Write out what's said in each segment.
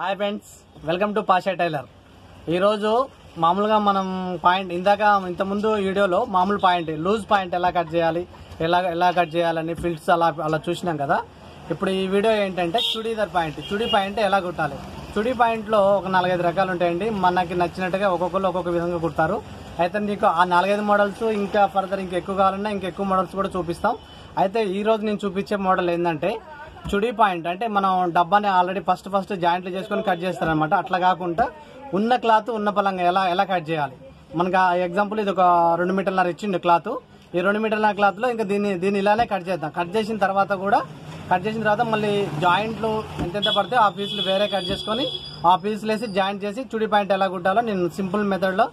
Hi friends welcome to Pasha tailor. ఈరోజు మామూలుగా మనం పాయింట్ ఇందాక ఇంతకుముందు వీడియోలో మామూలు పాయింట్ లూజ్ పాయింట్ ఎలా కట్ చేయాలి ఎలా ఎలా కట్ చేయాలని ఫిల్ట్స్ అలా అలా చూసినాం కదా. ఇప్పుడు ఈ వీడియో ఏంటంటే చుడీదార్ పాయింట్ చుడీ పాయింట్ ఎలా కుట్టాలి? చుడీ పాయింట్లో ఒక నాలుగైదు రకాలు ఉంటాయండి. మనకి నచ్చినట్టుగా ఒక్కొక్కరు ఒక్కొక్క విధంగా కుడతారు. అయితే నీకు ఆ నాలుగైదు మోడల్స్ ఇంకా ఫర్దర్ ఇంకా ఎక్కువ కావాలన్నా ఇంకా ఎక్కువ మోడల్స్ కూడా చూపిస్తాం. అయితే ఈరోజు నేను చూపించే మోడల్ ఏంటంటే చుడీ పాయింట్. అంటే మనం డబ్బాని ఆల్రెడీ ఫస్ట్ ఫస్ట్ జాయింట్లు చేసుకొని కట్ చేస్తారనమాట అట్లా కాకుండా ఉన్న క్లాత్ ఉన్న పలంగా ఎలా ఎలా కట్ చేయాలి? మనకు ఎగ్జాంపుల్ ఇది ఒక రెండు మీటర్ల ఇచ్చిండు క్లాత్. ఈ రెండు మీటర్ల క్లాత్లో ఇంకా దీన్ని దీన్ని ఇలానే కట్ చేద్దాం. కట్ చేసిన తర్వాత కూడా కట్ చేసిన తర్వాత మళ్ళీ జాయింట్లు ఎంతెంత పడితే ఆ పీసులు వేరే కట్ చేసుకొని ఆ పీసులు వేసి జాయింట్ చేసి చుడి పాయింట్ ఎలా కుట్టాలో నేను సింపుల్ మెథడ్లో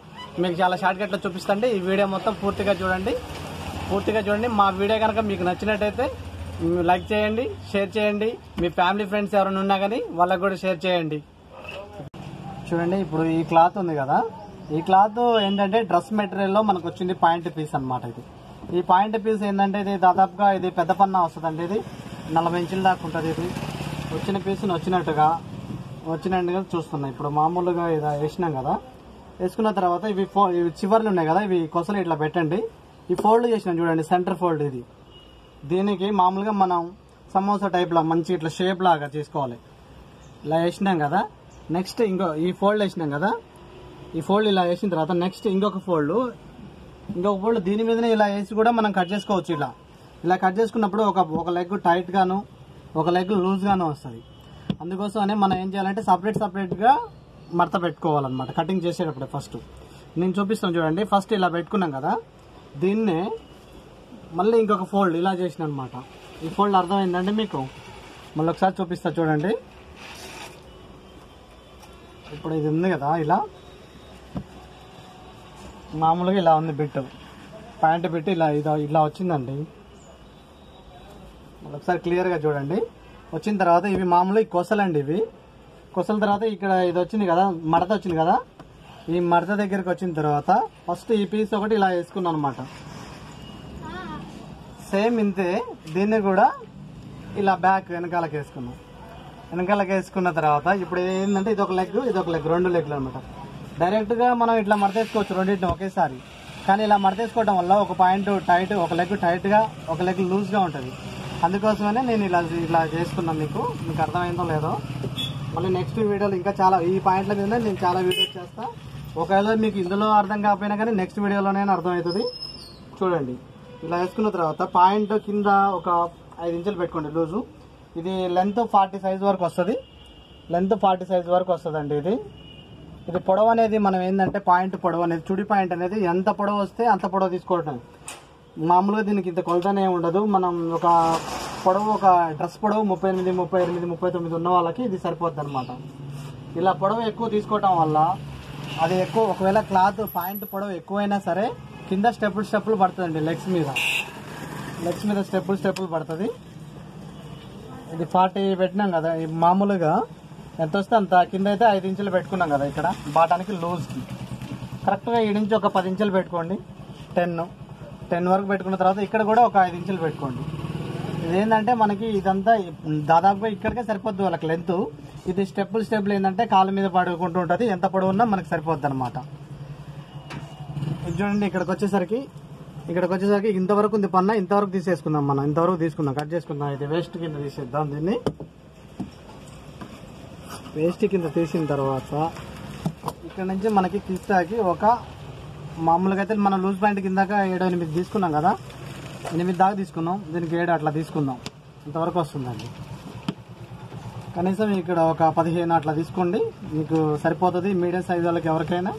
మీకు చాలా షార్ట్కట్లో చూపిస్తాండి. ఈ వీడియో మొత్తం పూర్తిగా చూడండి. పూర్తిగా చూడండి. మా వీడియో కనుక మీకు నచ్చినట్టయితే లైక్ చేయండి షేర్ చేయండి. మీ ఫ్యామిలీ ఫ్రెండ్స్ ఎవరైనా ఉన్నా కానీ వాళ్ళకి కూడా షేర్ చేయండి. చూడండి ఇప్పుడు ఈ క్లాత్ ఉంది కదా. ఈ క్లాత్ ఏంటంటే డ్రెస్ మెటీరియల్లో మనకు వచ్చింది పాయింట్ పీస్ అన్నమాట ఇది. ఈ పాయింట్ పీస్ ఏంటంటే ఇది దాదాపుగా ఇది పెద్ద పన్నా వస్తుందండి ఇది. నలభై ఇంచుల దాకా ఉంటుంది ఇది. వచ్చిన పీస్ని వచ్చినట్టుగా వచ్చినట్టుగా చూస్తున్నాయి. ఇప్పుడు మామూలుగా ఇది వేసినాం కదా. వేసుకున్న తర్వాత ఇవి ఫో ఇవి చివర్లు ఉన్నాయి కదా ఇవి కొసలు ఇట్లా పెట్టండి. ఈ ఫోల్డ్ చేసినాం చూడండి సెంటర్ ఫోల్డ్ ఇది. దీనికి మామూలుగా మనం సమోసా టైప్లా మంచి ఇట్లా షేప్ లాగా చేసుకోవాలి. ఇలా వేసినాం కదా నెక్స్ట్ ఇంకో ఈ ఫోల్డ్ వేసినాం కదా ఈ ఫోల్డ్ ఇలా వేసిన తర్వాత నెక్స్ట్ ఇంకొక ఫోల్డ్ ఇంకొక ఫోల్డ్ దీని మీదనే ఇలా వేసి కూడా మనం కట్ చేసుకోవచ్చు ఇలా. ఇలా కట్ చేసుకున్నప్పుడు ఒక ఒక లెగ్ టైట్ గాను ఒక లెగ్ లూజ్ గాను వస్తుంది. అందుకోసమనే మనం ఏం చేయాలంటే సపరేట్ సపరేట్గా మడత పెట్టుకోవాలన్నమాట కటింగ్ చేసేటప్పుడు ఫస్ట్ నేను చూపిస్తాను చూడండి ఫస్ట్ ఇలా పెట్టుకున్నాం కదా దీన్నే మళ్ళీ ఇంకొక ఫోల్డ్ ఇలా చేసిన అనమాట ఈ ఫోల్డ్ అర్థమైందండి మీకు? మళ్ళీ ఒకసారి చూపిస్తా చూడండి. ఇప్పుడు ఇది ఉంది కదా ఇలా. మామూలుగా ఇలా ఉంది బిట్ ప్యాంట్ బిట్ ఇలా ఇది ఇలా వచ్చిందండి. మళ్ళీ ఒకసారి క్లియర్గా చూడండి. వచ్చిన తర్వాత ఇవి మామూలు కొసలండి ఇవి. కొసల తర్వాత ఇక్కడ ఇది వచ్చింది కదా మడత వచ్చింది కదా. ఈ మడత దగ్గరికి వచ్చిన తర్వాత ఫస్ట్ ఈ పీస్ ఒకటి ఇలా వేసుకున్నాను అనమాట సేమ్ ఇంతే దీన్ని కూడా ఇలా బ్యాక్ వెనకాలకి వేసుకున్నాం వెనకాలకి వేసుకున్న తర్వాత ఇప్పుడు ఏంటంటే ఇది ఒక లెగ్ ఇది ఒక లెగ్ రెండు లెగ్లు అనమాట డైరెక్ట్గా మనం ఇట్లా మడతేసుకోవచ్చు రెండింటిని ఒకేసారి. కానీ ఇలా మడతేసుకోవడం వల్ల ఒక పాయింట్ టైట్ ఒక లెగ్ టైట్గా ఒక లెగ్ లూజ్గా ఉంటుంది. అందుకోసమనే నేను ఇలా ఇలా చేసుకున్నాను మీకు. మీకు అర్థమైందో లేదో. మళ్ళీ నెక్స్ట్ వీడియోలో ఇంకా చాలా ఈ పాయింట్ల మీద నేను చాలా వీడియోస్ చేస్తాను ఒకవేళ మీకు ఇందులో అర్థం కాకపోయినా కానీ నెక్స్ట్ వీడియోలోనే అర్థమవుతుంది. చూడండి. ఇలా వేసుకున్న తర్వాత పాయింట్ కింద ఒక ఐదు ఇంచులు పెట్టుకోండి లూజు. ఇది లెంత్ ఫార్టీ సైజ్ వరకు వస్తుంది. లెంత్ ఫార్టీ సైజ్ వరకు వస్తుందండి ఇది. ఇది పొడవు అనేది మనం ఏంటంటే పాయింట్ పొడవు అనేది చుడి పాయింట్ అనేది ఎంత పొడవు వస్తే అంత పొడవు తీసుకోవటం మామూలుగా దీనికి ఇంత కొలతనే ఉండదు. మనం ఒక పొడవు ఒక డ్రెస్ పొడవు ముప్పై ఎనిమిది ముప్పై ఎనిమిది ముప్పై తొమ్మిది ఉన్న వాళ్ళకి ఇది సరిపోద్ది అనమాట ఇలా పొడవు ఎక్కువ తీసుకోవటం వల్ల అది ఎక్కువ ఒకవేళ క్లాత్ పాయింట్ పొడవు ఎక్కువైనా సరే కింద స్టెప్పులు స్టెప్పులు పడుతుందండి లెగ్స్ మీద. లెగ్స్ మీద స్టెప్పులు స్టెప్పులు పడుతుంది. ఇది ఫార్టీ పెట్టినాం కదా మామూలుగా ఎంత వస్తే అంత కింద అయితే ఐదు ఇంచులు పెట్టుకున్నాం కదా ఇక్కడ బాటానికి లూజ్కి. కరెక్ట్గా ఏడించి ఒక పది ఇంచులు పెట్టుకోండి టెన్. టెన్ వరకు పెట్టుకున్న తర్వాత ఇక్కడ కూడా ఒక ఐదు ఇంచులు పెట్టుకోండి. ఇదేంటంటే మనకి ఇదంతా దాదాపుగా ఇక్కడికే సరిపోద్ది వాళ్ళకి లెంత్. ఇది స్టెప్పులు స్టెప్పులు ఏంటంటే కాళ్ళ మీద పడుకుంటూ ఉంటుంది ఎంత పొడవున్నా మనకు మనకి సరిపోద్ది అనమాట ఇది చూడండి ఇక్కడికి వచ్చేసరికి ఇక్కడికి వచ్చేసరికి ఇంతవరకు ఉంది పన్న ఇంతవరకు తీసేసుకుందాం మనం. ఇంతవరకు తీసుకుందాం కట్ చేసుకుందాం. అయితే వేస్ట్ కింద తీసేద్దాం దీన్ని. వేస్ట్ కింద తీసిన తర్వాత ఇక్కడ నుంచి మనకి కిస్తాకి ఒక మామూలుగా అయితే మనం లూజ్ పాయింట్ కిందాక ఏడు ఎనిమిది తీసుకున్నాం కదా? ఎనిమిది దాకా తీసుకుందాం దీనికి ఏడు అట్లా తీసుకుందాం. ఇంతవరకు వస్తుందండి. కనీసం ఇక్కడ ఒక పదిహేను అట్లా తీసుకోండి. మీకు సరిపోతుంది మీడియం సైజ్ వాళ్ళకి ఎవరికైనా.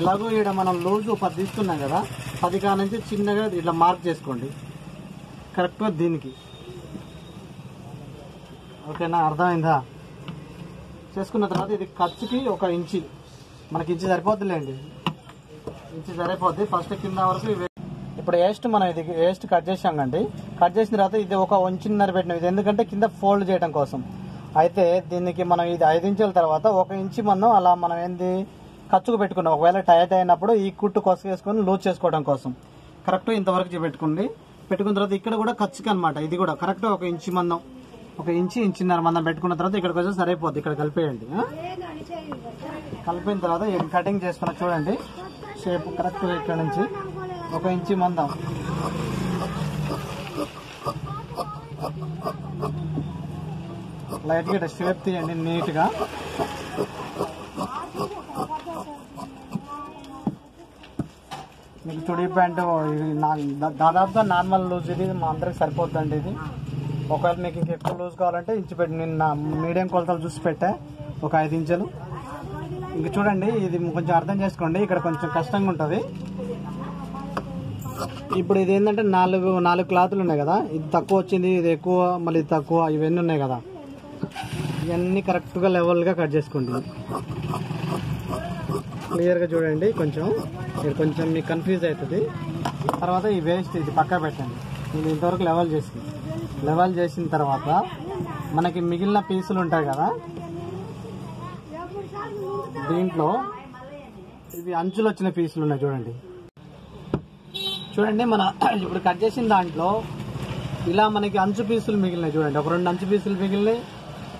ఎలాగో ఇక్కడ మనం లూజు పది తీసుకున్నాం కదా పది కా నుంచి చిన్నగా ఇట్లా మార్క్ చేసుకోండి. కరెక్ట్గా దీనికి. ఓకేనా? అర్థమైందా? చేసుకున్న తర్వాత ఇది ఖర్చుకి ఒక ఇంచి. మనకి ఇంచి సరిపోద్దిలేండి. ఇంచి సరిపోద్ది. ఫస్ట్ కింద వరకు ఇప్పుడు వేస్ట్ మనం ఇది వేస్ట్ కట్ చేసాం కండి. కట్ చేసిన తర్వాత ఇది ఒక ఇంచిన్నర పెట్టిన. ఇది ఎందుకంటే కింద ఫోల్డ్ చేయడం కోసం. అయితే దీనికి మనం ఇది ఐదు ఇంచుల తర్వాత ఒక ఇంచి మనం అలా మనం ఏంది? ఖర్చుకు పెట్టుకున్నాం. ఒకవేళ టైట్ అయినప్పుడు ఈ కుట్టు కొసకేసుకొని లూజ్ చేసుకోవడం కోసం. కరెక్ట్ ఇంతవరకు పెట్టుకోండి పెట్టుకున్న తర్వాత ఇక్కడ కూడా ఖర్చుకి అనమాట ఇది కూడా కరెక్ట్ ఒక ఇంచు మందం. ఒక ఇంచి ఇంచున్నర మనం పెట్టుకున్న తర్వాత ఇక్కడికి వచ్చి సరిపోద్ది. ఇక్కడ కలిపేయండి కలిపిన తర్వాత కటింగ్ చేసుకున్న చూడండి. షేప్ కరెక్ట్ ఇక్కడ నుంచి ఒక ఇంచి మందం. లైట్గా షేప్ తీయండి నీట్గా మీకు చుడి ప్యాంటు దాదాపు దాదాపుగా నార్మల్ లూజ్ ఇది మా అందరికి సరిపోతుందండి ఇది. ఒకవేళ మీకు ఇంకా ఎక్కువ లూజ్ కావాలంటే ఇంచు పెట్టి నేను నా మీడియం కొలతలు చూసి పెట్టా ఒక ఐదు ఇంచులు. ఇంక చూడండి ఇది కొంచెం అర్థం చేసుకోండి ఇక్కడ కొంచెం కష్టంగా ఉంటుంది. ఇప్పుడు ఇది ఏంటంటే నాలుగు నాలుగు క్లాతులు ఉన్నాయి కదా ఇది తక్కువ వచ్చింది ఇది ఎక్కువ మళ్ళీ తక్కువ ఇవన్నీ ఉన్నాయి కదా. ఇవన్నీ కరెక్ట్గా లెవెల్గా కట్ చేసుకోండి. క్లియర్గా చూడండి కొంచెం. మీరు కొంచెం మీకు కన్ఫ్యూజ్ అవుతుంది. తర్వాత ఈ వేస్ట్ ఇది పక్క పెట్టండి. ఇది ఇంతవరకు లెవెల్ చేసి లెవెల్ చేసిన తర్వాత మనకి మిగిలిన పీసులు ఉంటాయి కదా? దీంట్లో ఇవి అంచులు వచ్చిన పీసులు ఉన్నాయి చూడండి. చూడండి మన ఇప్పుడు కట్ చేసిన దాంట్లో ఇలా మనకి అంచు పీసులు మిగిలినాయి చూడండి. ఒక రెండు అంచు పీసులు మిగిలినాయి.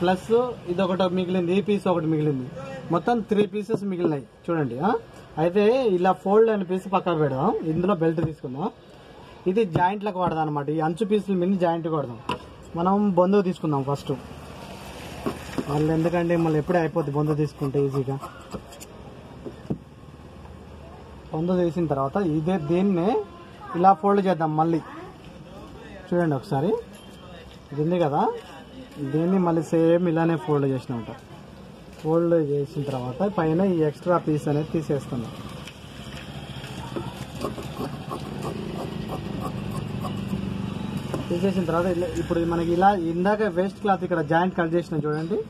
ప్లస్ ఇది ఒకటి మిగిలింది ఈ పీస్ ఒకటి మిగిలింది. మొత్తం త్రీ పీసెస్ మిగిలినాయి. చూడండి అయితే ఇలా ఫోల్డ్ అనే పీస్ పక్కన పెడదాం. ఇందులో బెల్ట్ తీసుకుందాం. ఇది జాయింట్లకు వాడదాం అనమాట ఈ అంచు పీసులు మీద జాయింట్ కొడదాం మనం బొందు తీసుకుందాం ఫస్ట్ మళ్ళీ ఎందుకంటే మళ్ళీ ఎప్పుడే అయిపోద్ది బొందు తీసుకుంటే ఈజీగా బొందు తీసిన తర్వాత ఇదే దీన్నే ఇలా ఫోల్డ్ చేద్దాం మళ్ళీ. చూడండి ఒకసారి. ఇది ఉంది కదా? దీన్ని మళ్ళీ సేమ్ ఇలానే ఫోల్డ్ చేసిన ఉంటాం ఫోల్డ్ చేసిన తర్వాత పైన ఈ ఎక్స్ట్రా పీస్ అనేది తీసేస్తున్నాం. తీసేసిన తర్వాత ఇలా- ఇప్పుడు మనకి ఇలా ఇందాక వేస్ట్ క్లాత్ ఇక్కడ జాయింట్ కట్ చేసినాం చూడండి.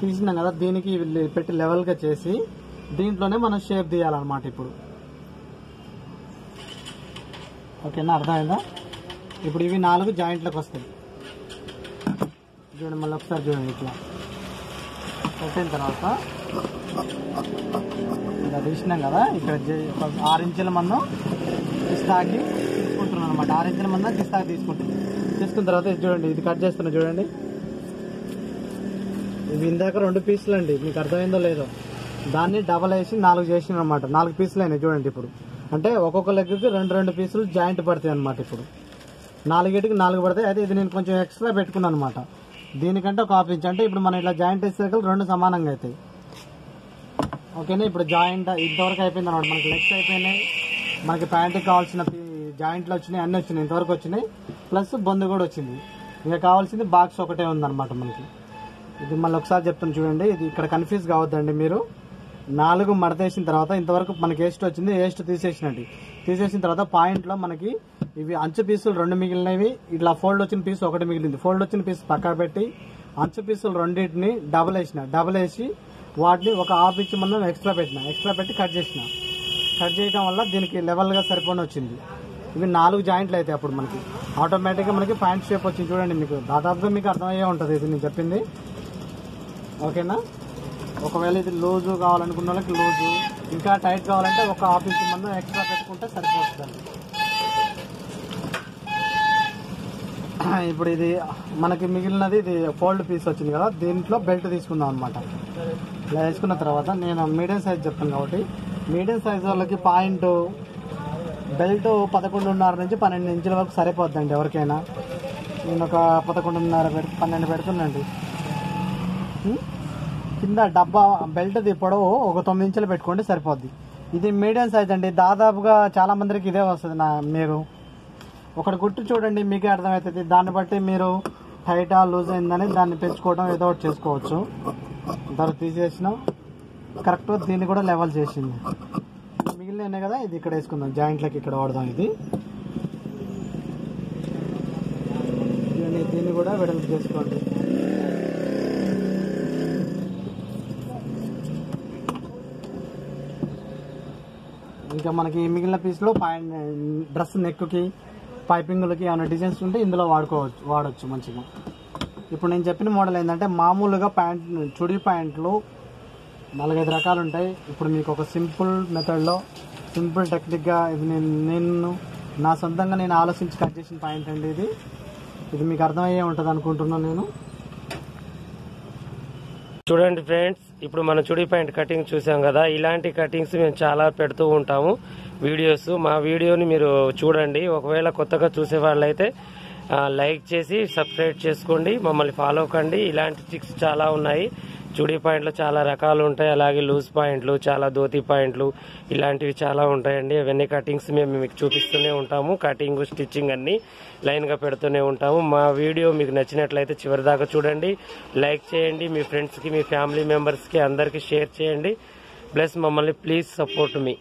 తీసినాం కదా దీనికి పెట్టి లెవెల్గా చేసి దీంట్లోనే మనం షేప్ తీయాలన్నమాట ఇప్పుడు. ఓకేనా అర్థమైందా? ఇప్పుడు ఇవి నాలుగు జాయింట్లకు వస్తాయి. చూడండి మళ్ళీ ఒకసారి చూడండి ఇట్లా. పెట్టిన తర్వాత ఇలా తీసినాం కదా ఇక్కడ జే- ఆరు ఇంచుల మందం కిస్తాకి తీసుకుంటున్నాం అనమాట ఆరు ఇంచుల మందం కిస్తాకి తీసుకుంటున్నాం. తీసుకున్న తర్వాత ఇది చూడండి ఇది కట్ చేస్తున్నా చూడండి. ఇవి ఇందాక రెండు పీసులు అండి మీకు అర్థమైందో లేదో. దాన్ని డబల్ వేసి నాలుగు చేసిన అనమాట నాలుగు పీసులు అయినాయి చూడండి ఇప్పుడు. అంటే ఒక్కొక్క లెగ్కి రెండు రెండు పీసులు జాయింట్ పడతాయి అనమాట ఇప్పుడు. నాలుగేటికి నాలుగు పడతాయి. అయితే ఇది నేను కొంచెం ఎక్స్ట్రా పెట్టుకున్నాను అనమాట దీనికంటే ఒక హాఫ్ ఇంచ్. అంటే ఇప్పుడు మనం ఇట్లా జాయింట్ సర్కిల్ రెండు సమానంగా అవుతాయి. ఓకేనా? ఇప్పుడు జాయింట్ ఇంతవరకు అయిపోయింది అనమాట మనకి లెగ్స్ అయిపోయినాయి. మనకి ప్యాంట్కి కావాల్సిన జాయింట్లు వచ్చినాయి అన్నీ వచ్చినాయి. ఇంతవరకు వచ్చినాయి. ప్లస్ బొందు కూడా వచ్చింది. ఇంకా కావాల్సింది బాక్స్ ఒకటే ఉందన్నమాట మనకి. ఇది మళ్ళీ ఒకసారి చెప్తాను చూడండి. ఇది ఇక్కడ కన్ఫ్యూజ్ కావద్దండి మీరు. నాలుగు మడతేసిన తర్వాత ఇంతవరకు మనకి ఏస్ట్ వచ్చింది. ఏస్ట్ తీసేసినట్టు. తీసేసిన తర్వాత పాయింట్లో మనకి ఇవి అంచు పీసులు రెండు మిగిలినవి. ఇట్లా ఫోల్డ్ వచ్చిన పీస్ ఒకటి మిగిలింది. ఫోల్డ్ వచ్చిన పీస్ పక్కా పెట్టి అంచు పీసులు రెండింటిని డబల్ వేసిన. డబల్ వేసి వాటిని ఒక హాఫ్ ఇంచ్ మనం ఎక్స్ట్రా పెట్టిన. ఎక్స్ట్రా పెట్టి కట్ చేసిన. కట్ చేయడం వల్ల దీనికి లెవెల్గా సరిపోని వచ్చింది. ఇవి నాలుగు జాయింట్లు అయితే అప్పుడు మనకి. ఆటోమేటిక్గా మనకి ప్యాంట్ షేప్ వచ్చింది చూడండి మీకు. దాదాపుగా మీకు అర్థమయ్యే ఉంటుంది ఇది నేను చెప్పింది. ఓకేనా? ఒకవేళ ఇది లూజు కావాలనుకున్న వాళ్ళకి లూజు. ఇంకా టైట్ కావాలంటే ఒక హాఫ్ ఇంచ్ మందం ఎక్స్ట్రా పెట్టుకుంటే సరిపోతుంది. ఇప్పుడు ఇది మనకి మిగిలినది ఇది ఫోల్డ్ పీస్ వచ్చింది కదా దీంట్లో బెల్ట్ తీసుకుందాం అనమాట ఇలా వేసుకున్న తర్వాత నేను మీడియం సైజ్ చెప్తాను కాబట్టి మీడియం సైజ్ వాళ్ళకి పాయింట్ బెల్ట్ పదకొండున్నర నుంచి పన్నెండు ఇంచుల వరకు సరిపోద్దండి ఎవరికైనా. నేను ఒక పదకొండున్నర పెడు పన్నెండు పెడుతున్నాండి. కింద డబ్బా బెల్ట్ది పొడవు ఒక తొమ్మిది ఇంచులు పెట్టుకోండి సరిపోద్ది. ఇది మీడియం సైజ్ అండి. దాదాపుగా చాలా మందికి ఇదే వస్తుంది నా మీరు. ఒకటి గుట్టు చూడండి మీకే అర్థమవుతుంది. దాన్ని బట్టి మీరు టైటా లూజ్ అయిందని దాన్ని పెంచుకోవడం ఏదో ఒకటి చేసుకోవచ్చు. తర్వాత తీసేసినాం. కరెక్ట్గా దీన్ని కూడా లెవెల్ చేసింది. మిగిలిన కదా ఇది ఇక్కడ వేసుకుందాం. జాయింట్లకి ఇక్కడ వాడదాం ఇది. దీన్ని దీన్ని కూడా వెడల్పు చేసుకోండి. ఇంకా మనకి మిగిలిన పీస్లో పాయింట్ డ్రెస్ నెక్కి పైపింగులకి ఏమైనా డిజైన్స్ ఉంటే ఇందులో వాడుకోవచ్చు వాడచ్చు మంచిగా. ఇప్పుడు నేను చెప్పిన మోడల్ ఏంటంటే మామూలుగా ప్యాంట్ చుడి ప్యాంట్లు నాలుగైదు రకాలు ఉంటాయి. ఇప్పుడు మీకు ఒక సింపుల్ మెథడ్లో సింపుల్ టెక్నిక్గా ఇది నేను నేను నా సొంతంగా నేను ఆలోచించి కట్ చేసిన పాయింట్ అండి ఇది. ఇది మీకు అర్థమయ్యే ఉంటుంది అనుకుంటున్నాను నేను. చూడండి ఫ్రెండ్స్ ఇప్పుడు మన చుడి ప్యాంట్ కటింగ్ చూసాం కదా ఇలాంటి కటింగ్స్ మేము చాలా పెడుతూ ఉంటాము. వీడియోస్ మా వీడియోని మీరు చూడండి. ఒకవేళ కొత్తగా చూసే వాళ్ళైతే లైక్ చేసి సబ్స్క్రైబ్ చేసుకోండి. మమ్మల్ని ఫాలో కండి. ఇలాంటి ట్రిక్స్ చాలా ఉన్నాయి. చుడి పాయింట్లు చాలా రకాలు ఉంటాయి. అలాగే లూజ్ పాయింట్లు చాలా ధోతి పాయింట్లు ఇలాంటివి చాలా ఉంటాయండి. అవన్నీ కటింగ్స్ మేము మీకు చూపిస్తూనే ఉంటాము. కటింగ్ స్టిచ్చింగ్ అన్ని లైన్గా పెడుతూనే ఉంటాము. మా వీడియో మీకు నచ్చినట్లయితే చివరిదాకా చూడండి. లైక్ చేయండి. మీ ఫ్రెండ్స్కి మీ ఫ్యామిలీ మెంబర్స్కి అందరికీ షేర్ చేయండి. ప్లస్ మమ్మల్ని ప్లీజ్ సపోర్ట్ మీ.